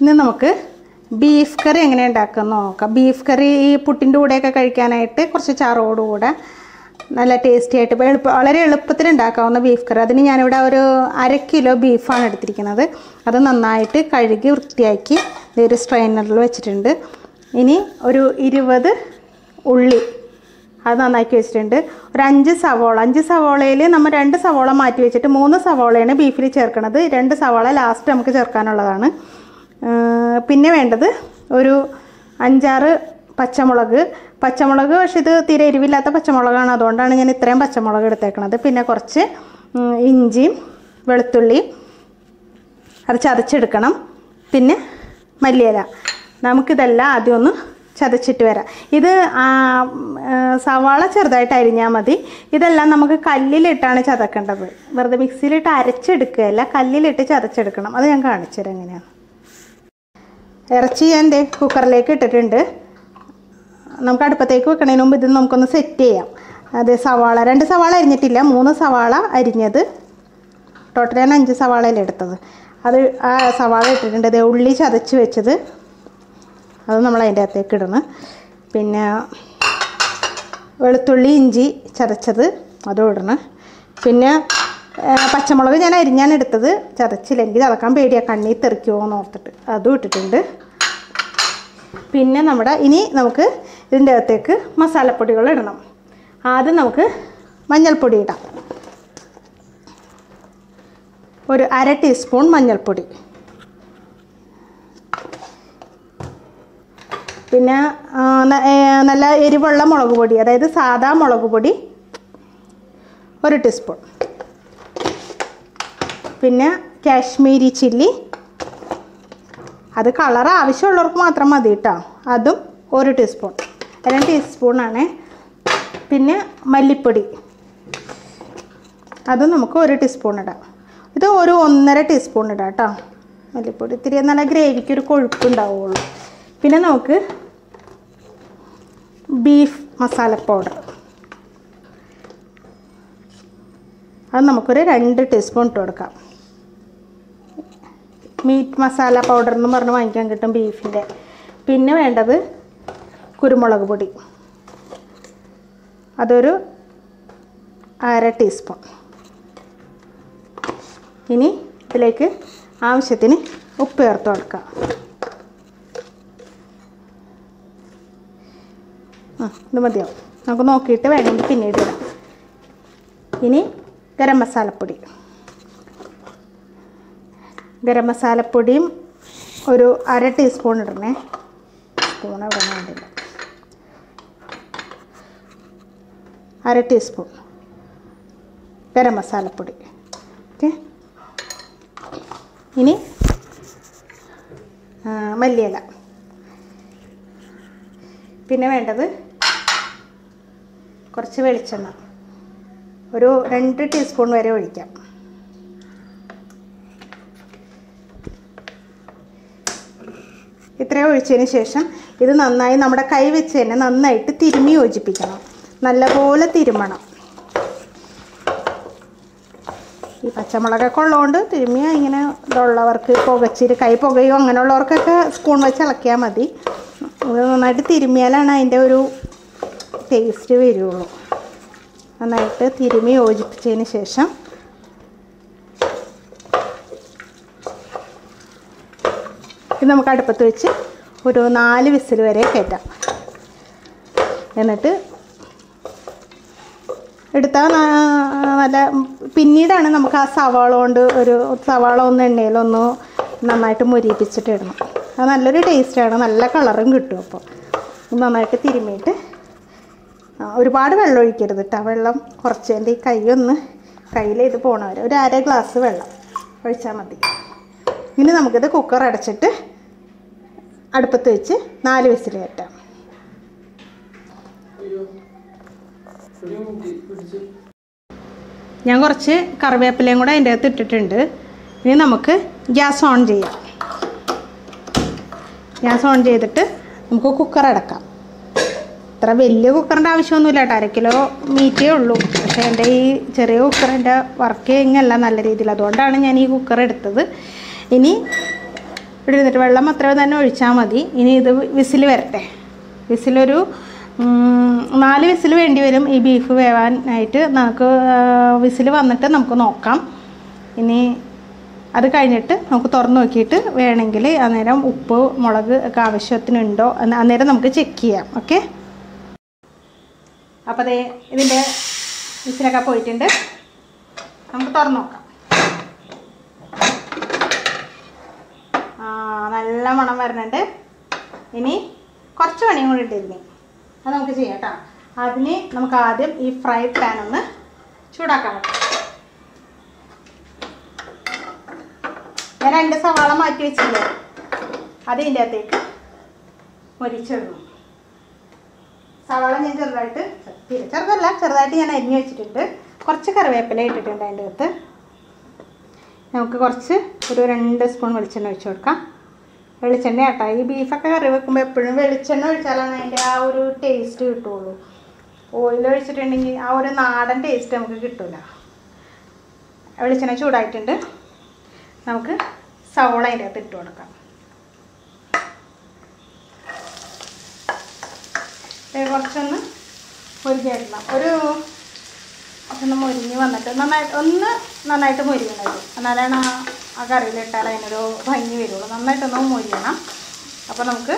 ഇന്ന് നമുക്ക് ബീഫ് കറി എങ്ങനെ ഉണ്ടാക്കാൻ നോക്കാം. ബീഫ് കറി ഈ പുട്ടിന്റെ കൂടെയൊക്കെ കഴിക്കാനായിട്ട് കുറച്ച് ചാറോടുകൂടെ നല്ല ടേസ്റ്റി ആയിട്ട് എളുപ്പം വളരെ എളുപ്പത്തിൽ ഉണ്ടാക്കാവുന്ന ബീഫ് കറി അതിന് ഞാനിവിടെ ഒരു അര കിലോ ബീഫാണ് എടുത്തിരിക്കുന്നത്. അത് നന്നായിട്ട് കഴുകി വൃത്തിയാക്കി ഒരു സ്ട്രെയിനറിൽ വെച്ചിട്ടുണ്ട്. ഇനി ഒരു ഇരുപത് ഉള്ളി അത് നന്നാക്കി വെച്ചിട്ടുണ്ട്. ഒരു അഞ്ച് സവോള. അഞ്ച് സവോളയിൽ നമ്മൾ രണ്ട് സവോള മാറ്റി വെച്ചിട്ട് മൂന്ന് സവോളയാണ് ബീഫിൽ ചേർക്കുന്നത് രണ്ട് സവോള ലാസ്റ്റ് നമുക്ക് ചേർക്കാനുള്ളതാണ്. പിന്നെ വേണ്ടത് ഒരു അഞ്ചാറ് പച്ചമുളക്. പച്ചമുളക് പക്ഷേ ഇത് തീരെ എരിവില്ലാത്ത പച്ചമുളകാണ്. അതുകൊണ്ടാണ് ഞാൻ ഇത്രയും പച്ചമുളക് എടുത്തേക്കണത്. പിന്നെ കുറച്ച് ഇഞ്ചിയും വെളുത്തുള്ളിയും അത് ചതച്ചെടുക്കണം. പിന്നെ മല്ലിയില. നമുക്കിതെല്ലാം ആദ്യം ഒന്ന് ചതച്ചിട്ട് വരാം. ഇത് സവാള ചെറുതായിട്ട് അരിഞ്ഞാൽ മതി. ഇതെല്ലാം നമുക്ക് കല്ലിലിട്ടാണ് ചതക്കേണ്ടത്. വെറുതെ മിക്സിയിലിട്ട് അരച്ചെടുക്കുകയല്ല കല്ലിലിട്ട് ചതച്ചെടുക്കണം. അത് ഞാൻ കാണിച്ചു തരാം എങ്ങനെയാണ് ഇറച്ചി ഞാൻ ദേ കുക്കറിലേക്ക് ഇട്ടിട്ടുണ്ട്. നമുക്ക് അടുപ്പത്തേക്ക് വെക്കണതിന് മുമ്പ് ഇത് നമുക്കൊന്ന് സെറ്റ് ചെയ്യാം. അത് സവാള രണ്ട് സവാള അരിഞ്ഞിട്ടില്ല മൂന്ന് സവാള അരിഞ്ഞത്. ടോട്ടൽ ഞാൻ അഞ്ച് സവാളയിൽ എടുത്തത്. അത് ആ സവാള ഇട്ടിട്ടുണ്ട് ദേ ഉള്ളി ചതച്ച് വെച്ചത്. അത് നമ്മൾ അതിന്റെ അകത്തേക്ക് ഇടണം. പിന്നെ വെളുത്തുള്ളി ഇഞ്ചി ചതച്ചത് അതും ഇടണം. പിന്നെ പച്ചമുളക് ഞാൻ അരിഞ്ഞാണ് എടുത്തത്. ചതച്ചില്ല എനിക്ക് ചതക്കാൻ പേടിയാണ് കണ്ണി തെറിക്കുമോ എന്ന് ഓർത്തിട്ട്. അതും ഇട്ടിട്ടുണ്ട്. പിന്നെ നമ്മുടെ ഇനി നമുക്ക് ഇതിന്റെ അകത്തേക്ക് മസാലപ്പൊടികൾ ഇടണം. ആദ്യം നമുക്ക് മഞ്ഞൾപ്പൊടി ഇടാം. ഒരു അര ടീസ്പൂൺ മഞ്ഞൾപ്പൊടി. പിന്നെ നല്ല എരിവുള്ള മുളക് പൊടി അതായത് സാധാ മുളക് പൊടി ഒരു ടീസ്പൂൺ. പിന്നെ കാശ്മീരി ചില്ലി. അത് കളർ ആവശ്യമുള്ളവർക്ക് മാത്രം മതി കേട്ടോ. അതും ഒരു ടീസ്പൂൺ രണ്ട് ടീസ്പൂണാണ് പിന്നെ മല്ലിപ്പൊടി. അതും നമുക്ക് ഒരു ടീസ്പൂൺ ഇടാം. ഇത് ഒരു ഒന്നര ടീസ്പൂൺ ഇടാം കേട്ടോ. മല്ലിപ്പൊടി ഇത്തിരി നല്ല ഗ്രേവിക്ക് ഒരു കൊഴുപ്പുണ്ടാവുള്ളൂ പിന്നെ നമുക്ക് ബീഫ് മസാല പൗഡർ അത് നമുക്കൊരു രണ്ട് ടീസ്പൂൺ ഇട്ട് കൊടുക്കാം. മീറ്റ് മസാല പൗഡർ എന്ന് പറഞ്ഞ് വാങ്ങിക്കാൻ കിട്ടും ബീഫിന്റെ പിന്നെ വേണ്ടത് കുരുമുളക് പൊടി. അതൊരു അര ടീസ്പൂൺ ഇനി ഇതിലേക്ക് ആവശ്യത്തിന് ഉപ്പ് ചേർത്ത് കൊടുക്കുക. ആ ഇത് മതിയാവും. നമുക്ക് നോക്കിയിട്ട് വേണമെങ്കിൽ പിന്നീട് ഇടാം. ഇനി ഗരം മസാലപ്പൊടി. ഗരം മസാലപ്പൊടിയും ഒരു അര ടീസ്പൂൺ ഇടണേ. സ്പൂൺ ഇവിടെ വേണ്ടില്ല അര ടീസ്പൂൺ ഗരം മസാലപ്പൊടി. ഓക്കെ. ഇനി മല്ലിയില. പിന്നെ വേണ്ടത് കുറച്ച് വെളിച്ചെണ്ണ. ഒരു രണ്ട് ടീസ്പൂൺ വരെ ഒഴിക്കാം. ഇത്രയും ഒഴിച്ചതിന് ശേഷം ഇത് നന്നായി നമ്മുടെ കൈ വെച്ച് തന്നെ നന്നായിട്ട് തിരുമ്മി യോജിപ്പിക്കണം. നല്ലപോലെ തിരുമണം ഈ പച്ചമുളകൊക്കെ ഉള്ളതുകൊണ്ട് തിരുമ്മിയ ഇങ്ങനെ ഇതുള്ളവർക്ക് പുകച്ചിരി കൈ പുകയോ അങ്ങനെയുള്ളവർക്കൊക്കെ സ്പൂൺ വെച്ച് ഇളക്കിയാൽ മതി. നന്നായിട്ട് തിരുമ്മിയാലാണ് അതിന്റെ ഒരു ടേസ്റ്റ് വരുള്ളൂ. നന്നായിട്ട് തിരുമ്മി യോജിപ്പിച്ചതിന് ശേഷം ഇത് നമുക്ക് അടുപ്പത്ത് വെച്ച് ഒരു നാല് വിസിൽ വരെ കയറ്റാം. എന്നിട്ട് എടുത്താൽ നല്ല പിന്നീടാണ് നമുക്ക് ആ സവാള കൊണ്ട് ഒരു സവാള ഒന്ന് എണ്ണയിലൊന്ന് നന്നായിട്ട് മുരിപ്പിച്ചിട്ട് ഇടണം. അത് നല്ലൊരു ടേസ്റ്റാണ് നല്ല കളറും കിട്ടും അപ്പോൾ. നന്നായിട്ട് തിരുമ്മിയിട്ട് ഒരുപാട് വെള്ളം ഒഴിക്കരുത് കേട്ടോ വെള്ളം കുറച്ച് എന്റെ ഈ കൈ ഒന്ന് കയ്യിൽ ഇത് വരെ ഒരു അര ഗ്ലാസ് വെള്ളം ഒഴിച്ചാൽ മതി. ഇനി നമുക്കിത് കുക്കർ അടച്ചിട്ട് അടുപ്പത്ത് വെച്ച് നാല് വിസിൽ കയറ്റാം. ഞാൻ കുറച്ച് കറിവേപ്പിലയും കൂടെ അതിന്റെ അകത്ത് ഇട്ടിട്ടുണ്ട്. ഇനി നമുക്ക് ഗ്യാസ് ഓൺ ചെയ്യാം. ഗ്യാസ് ഓൺ ചെയ്തിട്ട് നമുക്ക് കുക്കർ അടക്കാം. ഇത്ര വലിയ കുക്കറിന്റെ ആവശ്യമൊന്നുമില്ല കേട്ടോ. അര കിലോ മീറ്റേ ഉള്ളൂ. പക്ഷേ എന്റെ ഈ ചെറിയ കുക്കറിന്റെ വർക്ക് ചെയ്യുന്നല്ല നല്ല രീതിയിൽ. അതുകൊണ്ടാണ് ഞാൻ ഈ കുക്കർ എടുത്തത്. ഇനി ഇവിടെ ഇരുന്നിട്ട് വെള്ളം അത്ര തന്നെ ഒഴിച്ചാൽ മതി. ഇനി ഇത് വിസിൽ വരട്ടെ. വിസിലൊരു നാല് വിസിൽ വേണ്ടി വരും ഈ ബീഫ് വേവാനായിട്ട്. നമുക്ക് വിസിൽ വന്നിട്ട് നമുക്ക് നോക്കാം. ഇനി അത് കഴിഞ്ഞിട്ട് നമുക്ക് തുറന്ന് നോക്കിയിട്ട് വേണമെങ്കിൽ അന്നേരം ഉപ്പ് മുളക് ഒക്കെ ആവശ്യത്തിനുണ്ടോ അന്നേരം നമുക്ക് ചെക്ക് ചെയ്യാം. ഓക്കെ അപ്പോൾ അതേ ഇതിന്റെ വിസിലൊക്കെ പോയിട്ടുണ്ട്. നമുക്ക് തുറന്ന് നോക്കാം. നല്ല മണം വരുന്നുണ്ട്. ഇനി കുറച്ച് പണിയും കൂടി ഇട്ടിരുന്നു അത് നമുക്ക് ചെയ്യാം കേട്ടോ. അതിന് നമുക്ക് ആദ്യം ഈ ഫ്രൈ പാൻ ഒന്ന് ചൂടാക്കാൻ പറ്റും ഞാൻ രണ്ട് സവാള മാറ്റി വെച്ചില്ലേ? അത് ഇതിന്റെ അകത്തേക്ക് മൊരിച്ചിടണം സവാള ഞാൻ ചെറുതായിട്ട് ചെറുതല്ല ചെറുതായിട്ട് ഞാൻ അരിഞ്ഞു വെച്ചിട്ടുണ്ട്. കുറച്ച് കറിവേപ്പില ഇട്ടിട്ടുണ്ട് അതിന്റെ അകത്ത്. നമുക്ക് കുറച്ച് ഒരു രണ്ട് സ്പൂൺ വെളിച്ചെണ്ണ ഒഴിച്ച് കൊടുക്കാം. വെളിച്ചെണ്ണ കേട്ടോ. ഈ ബീഫൊക്കെ കറി വെക്കുമ്പോൾ എപ്പോഴും വെളിച്ചെണ്ണ ഒഴിച്ചാലാണ് അതിന്റെ ആ ഒരു ടേസ്റ്റ് കിട്ടുള്ളൂ. ഓയിൽ ഒഴിച്ചിട്ടുണ്ടെങ്കിൽ ആ ഒരു നാടൻ ടേസ്റ്റ് നമുക്ക് കിട്ടില്ല വെളിച്ചെണ്ണ ചൂടായിട്ടുണ്ട്. നമുക്ക് സവോള അതിന്റെ അകത്ത് ഇട്ട് കൊടുക്കാം. കുറച്ചൊന്ന് മുരിഞ്ഞിടണം ഒരു ഒന്ന് മുരിഞ്ഞ് വന്നിട്ട് നന്നായിട്ട് ഒന്ന് നന്നായിട്ട് മുരിയണത് എന്നാലാണ് ആ ആ കറിയിലിട്ടാൽ അതിനൊരു ഭംഗി വരുള്ളൂ. നന്നായിട്ടൊന്ന് മുരിയണം. അപ്പോൾ നമുക്ക്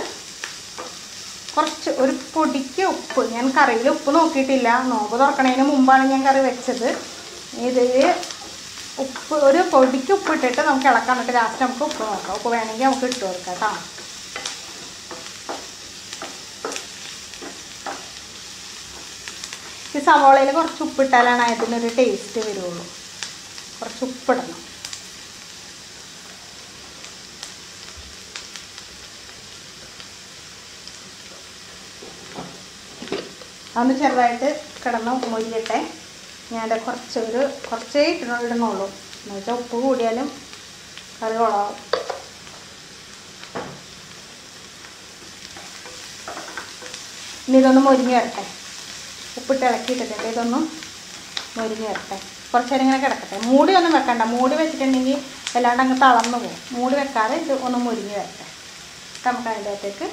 കുറച്ച് ഒരു പൊടിക്ക് ഉപ്പ്. ഞാൻ കറിയിൽ ഉപ്പ് നോക്കിയിട്ടില്ല. നോമ്പ് തുറക്കണതിന് മുമ്പാണ് ഞാൻ കറി വെച്ചത്. ഇത് ഉപ്പ് ഒരു പൊടിക്ക് ഉപ്പ് ഇട്ടിട്ട് നമുക്ക് ഇളക്കാൻ വേണ്ടിയിട്ട് ലാസ്റ്റ് നമുക്ക് ഉപ്പ് നോക്കാം. ഉപ്പ് വേണമെങ്കിൽ നമുക്ക് ഇട്ട് കൊടുക്കാം കേട്ടോ. ഈ സവോളയിൽ കുറച്ച് ഉപ്പിട്ടാലാണ് അതിനൊരു ടേസ്റ്റ് വരുള്ളൂ. കുറച്ച് ഉപ്പിടണം. അതൊന്ന് ചെറുതായിട്ട് കിടന്ന് മൊരിയട്ടെ. ഞാൻ കുറച്ച് ഒരു കുറച്ചേ ഇടണ എന്ന് വെച്ചാൽ ഉപ്പ് കൂടിയാലും കറി കുളമാവും ഇനി ഇതൊന്ന് മൊരിഞ്ഞ് വരട്ടെ. ഉപ്പിട്ട് ഇളക്കിയിട്ടിട്ട് ഇതൊന്നും മൊരിഞ്ഞ് വരട്ടെ. കുറച്ച് നേരം ഇങ്ങനെ കിടക്കട്ടെ. മൂടി ഒന്നും വെക്കണ്ട. മൂടി വെച്ചിട്ടുണ്ടെങ്കിൽ വല്ലാണ്ട് അങ്ങ് തളർന്നു പോകും. മൂടി വെക്കാതെ ഇത് ഒന്ന് മുരിഞ്ഞ് വരട്ടെ. നമുക്ക് അതിന്റെ അകത്തേക്ക്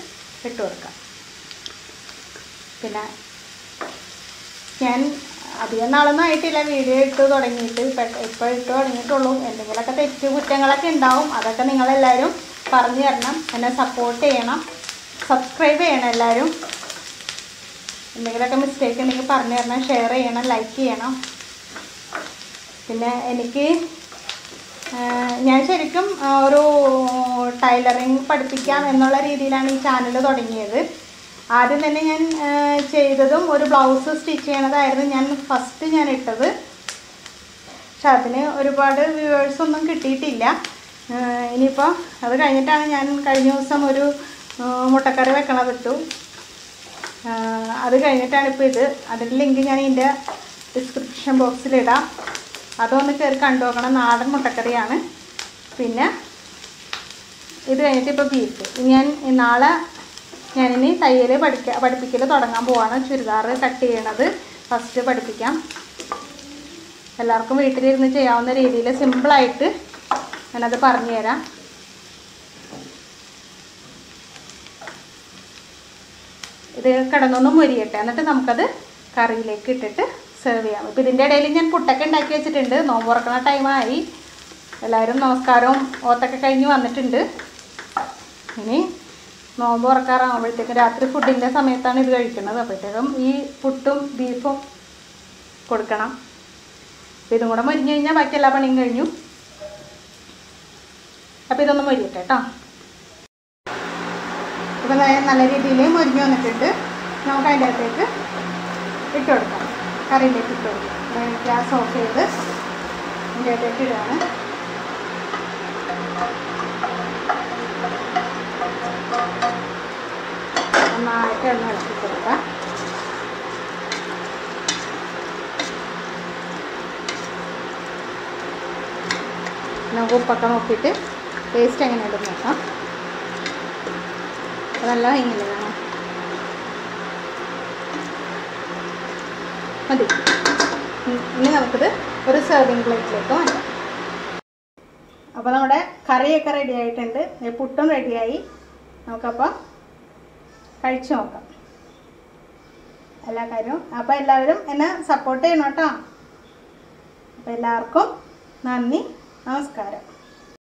ഇട്ട് കൊടുക്കാം. പിന്നെ ഞാൻ അധികം നാളൊന്നും ആയിട്ടില്ല. വീഡിയോ ഇട്ട് തുടങ്ങിയിട്ട് ഇപ്പം ഇപ്പോൾ ഇട്ട് തുടങ്ങിയിട്ടുള്ളൂ. എന്തെങ്കിലുമൊക്കെ തെറ്റ് കുറ്റങ്ങളൊക്കെ ഉണ്ടാവും. അതൊക്കെ നിങ്ങളെല്ലാവരും പറഞ്ഞു തരണം. എന്നെ സപ്പോർട്ട് ചെയ്യണം. സബ്സ്ക്രൈബ് ചെയ്യണം എല്ലാവരും. എന്തെങ്കിലുമൊക്കെ മിസ്റ്റേക്ക് ഉണ്ടെങ്കിൽ പറഞ്ഞു തരണം ഷെയർ ചെയ്യണം ലൈക്ക് ചെയ്യണം. പിന്നെ എനിക്ക് ഞാൻ ശരിക്കും ഒരു ടൈലറിങ് പഠിപ്പിക്കാം എന്നുള്ള രീതിയിലാണ് ഈ ചാനൽ തുടങ്ങിയത്. ആദ്യം തന്നെ ഞാൻ ചെയ്തതും ഒരു ബ്ലൗസ് സ്റ്റിച്ച് ചെയ്യണതായിരുന്നു ഞാൻ ഫസ്റ്റ് ഞാൻ ഇട്ടത്. പക്ഷെ അതിന് ഒരുപാട് വ്യൂവേഴ്സൊന്നും കിട്ടിയിട്ടില്ല. ഇനിയിപ്പോൾ അത് കഴിഞ്ഞിട്ടാണ് ഞാൻ കഴിഞ്ഞ ദിവസം ഒരു മുട്ടക്കറി വെക്കണത് ഇട്ടു. ആ, അത് കഴിഞ്ഞിട്ടാണ് ഇപ്പോൾ ഇത്. അതിന്റെ ലിങ്ക് ഞാൻ ഇതിന്റെ ഡിസ്ക്രിപ്ഷൻ ബോക്സിലിടാം അതൊന്ന് കയറി കണ്ടു നോക്കണം നാടൻ മുട്ടക്കറിയാണ്. പിന്നെ ഇത് കഴിഞ്ഞിട്ട് ഇപ്പോൾ ബീഫ് ഞാൻ നാളെ ഞാനിനി തയ്യൽ പഠിക്ക പഠിപ്പിക്കൽ തുടങ്ങാൻ പോവാണ്. ചുരിദാർ കട്ട് ചെയ്യണത് ഫസ്റ്റ് പഠിപ്പിക്കാം. എല്ലാവർക്കും വീട്ടിലിരുന്ന് ചെയ്യാവുന്ന രീതിയിൽ സിമ്പിളായിട്ട് ഞാനത് പറഞ്ഞു ഇത് കിടന്നൊന്ന് മുരിയട്ടെ. എന്നിട്ട് നമുക്കത് കറിയിലേക്ക് ഇട്ടിട്ട് സെർവ് ചെയ്യാം. ഇപ്പോൾ ഇതിന്റെ ഇടയിൽ ഞാൻ പുട്ടൊക്കെ ഉണ്ടാക്കി വെച്ചിട്ടുണ്ട്. നോമ്പ് തുറക്കുന്ന ടൈമായി എല്ലാവരും നമസ്കാരവും ഓത്തൊക്കെ കഴിഞ്ഞ് വന്നിട്ടുണ്ട്. ഇനി നോമ്പ് തുറക്കാറാകുമ്പോഴത്തേക്കും രാത്രി ഫുഡിന്റെ സമയത്താണ് ഇത് കഴിക്കുന്നത്. അപ്പോഴത്തേക്കും ഈ പുട്ടും ബീഫും കൊടുക്കണം. അപ്പോൾ ഇതും കൂടെ മുരിഞ്ഞ് കഴിഞ്ഞാൽ ബാക്കി എല്ലാ പണിയും കഴിഞ്ഞു. അപ്പോൾ ഇതൊന്നും മൊരിയട്ടെ കേട്ടോ ഇപ്പം നല്ല രീതിയിൽ മുരിഞ്ഞ് വന്നിട്ടുണ്ട്. നമുക്ക് അതിന്റെ അകത്തേക്ക് ഇട്ട് കൊടുക്കാം. കറിയിലേക്ക് ഇട്ട് കൊടുക്കാം. ഗ്യാസ് ഓഫ് ചെയ്ത് അതിന്റെ അകത്തേക്ക് ഇടുകയാണ് നന്നായിട്ട് എണ്ണ ഇളക്കി കൊടുക്കാം. നമുക്ക് ഉപ്പൊക്കെ നോക്കിയിട്ട് ടേസ്റ്റ് എങ്ങനെയുണ്ടെന്ന് നോക്കാം. ഇങ്ങനെ വേണം മതി. ഇനി നമുക്കിത് ഒരു സെർവിങ് പ്ലേറ്റിലേക്ക് മാറ്റാം. അപ്പോൾ നമ്മുടെ കറിയൊക്കെ റെഡി ആയിട്ടുണ്ട്. പുട്ടും റെഡിയായി നമുക്കപ്പോൾ കഴിച്ചു നോക്കാം. എല്ലാ കാര്യവും. അപ്പോൾ എല്ലാവരും എന്നെ സപ്പോർട്ട് ചെയ്യണം കേട്ടോ. അപ്പോൾ എല്ലാവർക്കും നന്ദി. നമസ്കാരം.